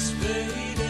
just.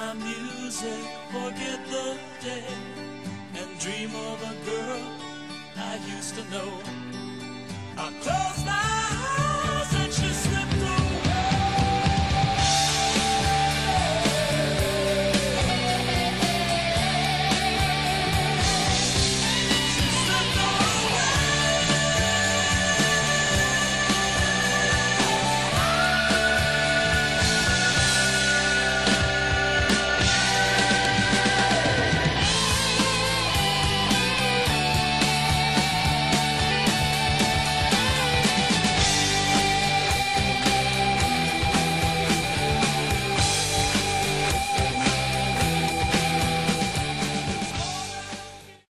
my music, forget the day, and dream of a girl I used to know. i close my